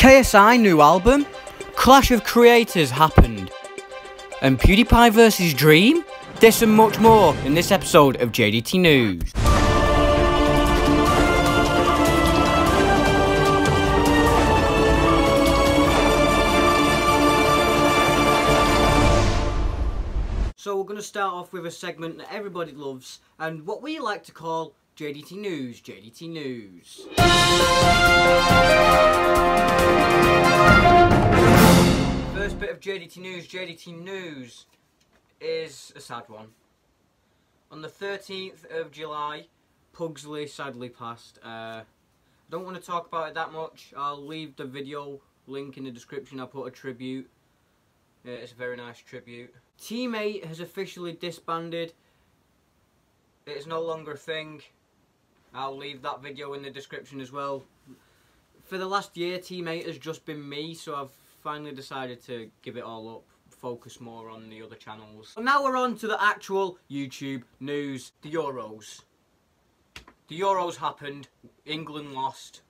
KSI new album, Clash of Creators happened, and PewDiePie vs Dream? This and much more in this episode of JDT News. So we're going to start off with a segment that everybody loves and what we like to call JDT News, JDT News. First bit of JDT News, JDT News is a sad one. On the 13th of July, Pugsley sadly passed. Uh, don't want to talk about it that much. I'll leave the video link in the description. I'll put a tribute. Yeah, it's a very nice tribute. Team 8 has officially disbanded. It's no longer a thing. I'll leave that video in the description as well. For the last year, Team 8 has just been me, so I've finally decided to give it all up, focus more on the other channels. now we're on to the actual YouTube news, the Euros. The Euros happened, England lost.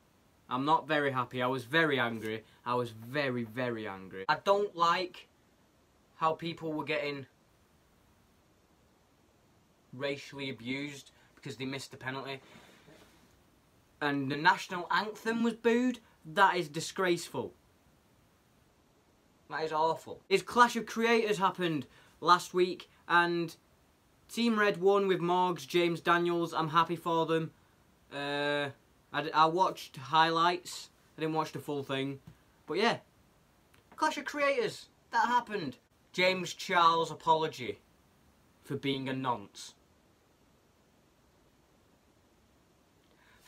I'm not very happy, I was very angry. I was very, very angry. I don't like how people were getting racially abused because they missed the penalty. And the national anthem was booed. That is disgraceful. That is awful. His Clash of Creators happened last week and Team Red won with Morgz, James Daniels. I'm happy for them. Uh, I, I watched highlights. I didn't watch the full thing. But yeah, Clash of Creators. That happened. James Charles' apology for being a nonce.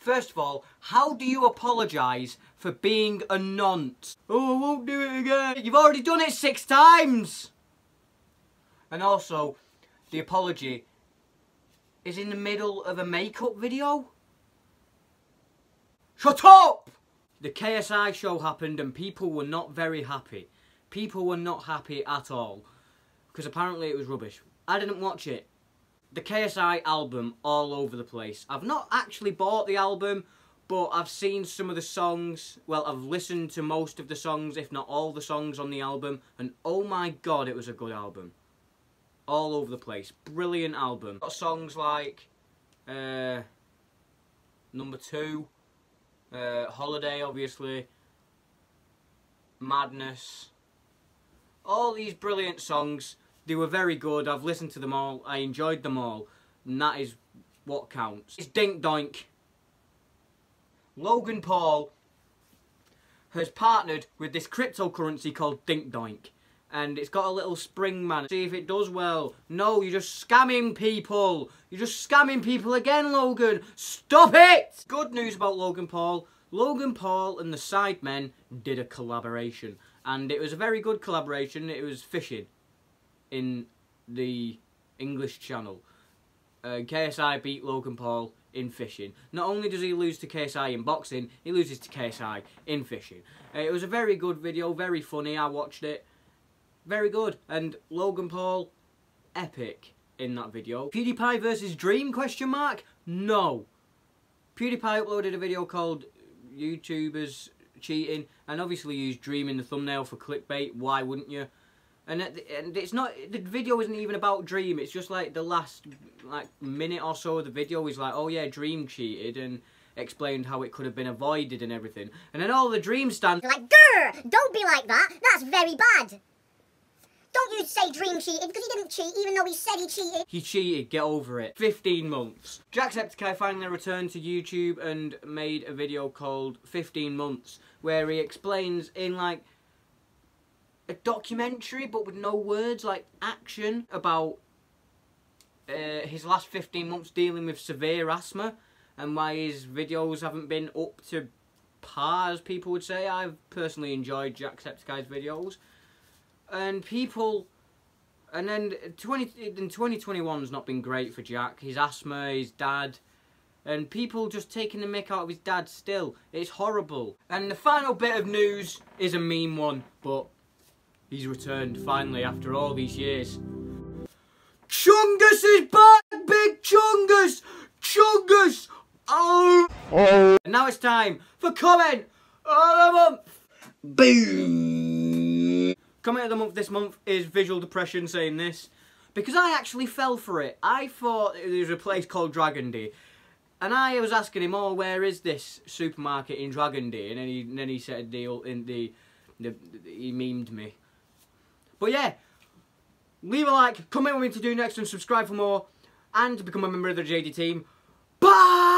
First of all, how do you apologise for being a nonce? Oh, I won't do it again. You've already done it six times. And also, the apology is in the middle of a makeup video. Shut up! The KSI show happened and people were not very happy people were not happy at all because apparently it was rubbish. I didn't watch it. The KSI album all over the place. I've not actually bought the album, but I've seen some of the songs. Well, I've listened to most of the songs, if not all the songs on the album, and oh my god, it was a good album. All over the place. Brilliant album. Got songs like uh, Number Two, uh, Holiday, obviously, Madness, all these brilliant songs. They were very good. I've listened to them all. I enjoyed them all. And that is what counts. It's Dink Doink. Logan Paul has partnered with this cryptocurrency called Dink Doink. And it's got a little spring man. See if it does well. No, you're just scamming people. You're just scamming people again, Logan. Stop it! Good news about Logan Paul. Logan Paul and the Sidemen did a collaboration and it was a very good collaboration. It was fishing in the English Channel. Uh, KSI beat Logan Paul in fishing. Not only does he lose to KSI in boxing, he loses to KSI in fishing. Uh, it was a very good video, very funny. I watched it. Very good. And Logan Paul, epic in that video. PewDiePie versus Dream question mark? No. PewDiePie uploaded a video called YouTubers cheating, and obviously used Dream in the thumbnail for clickbait. Why wouldn't you? And, and it's not the video isn't even about Dream. It's just like the last like minute or so of the video is like, oh yeah, Dream cheated and explained how it could have been avoided and everything. And then all the Dream stands like, grr, don't be like that. That's very bad. Don't you say Dream cheated, because he didn't cheat, even though he said he cheated. He cheated, get over it. 15 months. Jacksepticeye finally returned to YouTube and made a video called 15 Months, where he explains in like a documentary, but with no words, like action, about uh, his last 15 months dealing with severe asthma and why his videos haven't been up to par, as people would say. I've personally enjoyed Jacksepticeye's videos and people and then 20 in 2021's not been great for Jack. His asthma, his dad, and people just taking the mick out of his dad still. It's horrible. And the final bit of news is a mean one, but he's returned finally after all these years. Chungus is back, big Chungus! Chungus! Oh! oh. And now it's time for comment of the month. Boom. Comment of the month this month is visual depression saying this. Because I actually fell for it. I thought there was a place called Dragondy. And I was asking him, oh, where is this supermarket in Dragondy? And then he, and then he said the, in the, the, he memed me. But yeah, leave a like, comment what we need to do next and subscribe for more. And become a member of the JD team. Bye!